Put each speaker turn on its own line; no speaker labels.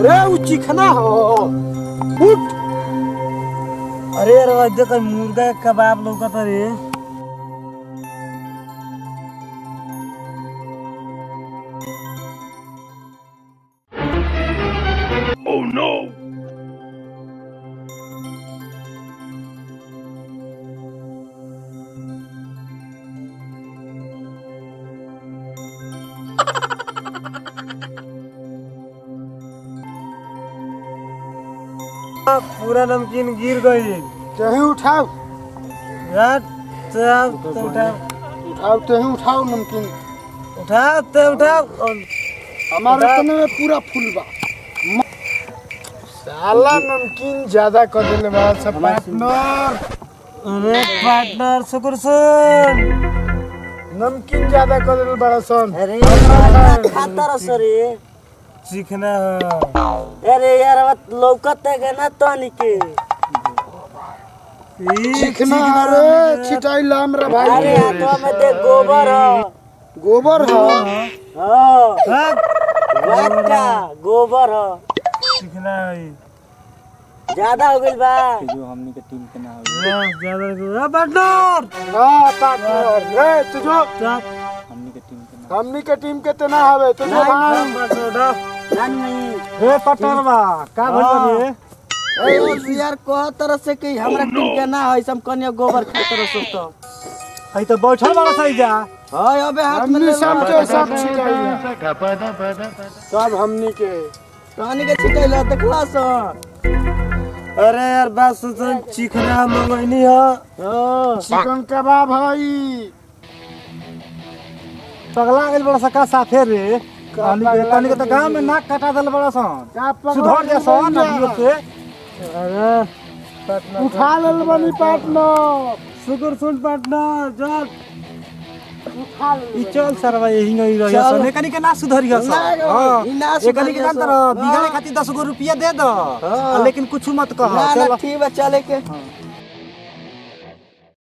अरे चिकना हो।
अरे यार वाद्य मुर्गा कबाब लौकत रे। पूरा नमकीन गिर गई।
तही उठाओ।
यार चल तो उठाओ।
उठाओ तही उठाओ नमकीन।
उठाओ तो उठाओ।
हमारे। तने में पूरा फुल बा। साला नमकीन ज़्यादा कर देले बा सब पार्टनर
अरे पार्टनर शुक्र सुन।
नमकीन ज़्यादा कर देले बड़ा सन।
अरे खाता रह
चिकना हो।
अरे यार लौकत है ना तनी के?
चिकना अरे छिटाई लाम रे भाई।
अरे हाथवा में देख गोबर हो।
गोबर हो।
हाँ। वाटा गोबर हो।
चिकना है
ज़्यादा हो गइल बा।
हाँ, ज़्यादा को- आ, पार्टनर
हाँ पार्टनर रे तुझो।
चल।
हमनी के टीम के तना हवे तुझो भाई।
जान नहीं
ए पार्टनर बा का भइल रे
अरे यार कह तरह से कि हमरा टीम के ना है सब कन्या गोबर खातर रह तो।
आई तो बैठल बड़ा सही जा।
हाँ अबे हाथ में ले
सब के सब छिटाई सब हमनी के
कहानी के छिटैला देखला स।
अरे यार बात सुन चिकना मंगैनी हो।
चिकन कबाब हई
पगला गेल बड़ा सका साथे रे। कहानी के कहानी के तो गाँव में नाक कटा देल बड़ा सन। सुधर जा सन नदियो से
अरे उठा लेल बनी पार्टनर।
शुक्र सुन पार्टनर
उठा
चल सरवा यही नहीं रही। सन। एकनी के ना सुधरी हस हाँ। एकनी के जानतर बिगाड़े खातिर 10 गो रुपया दे दो।
हाँ।
लेकिन कुछ मत कह।
ना
चल।
ठीक बा चले के
हाँ।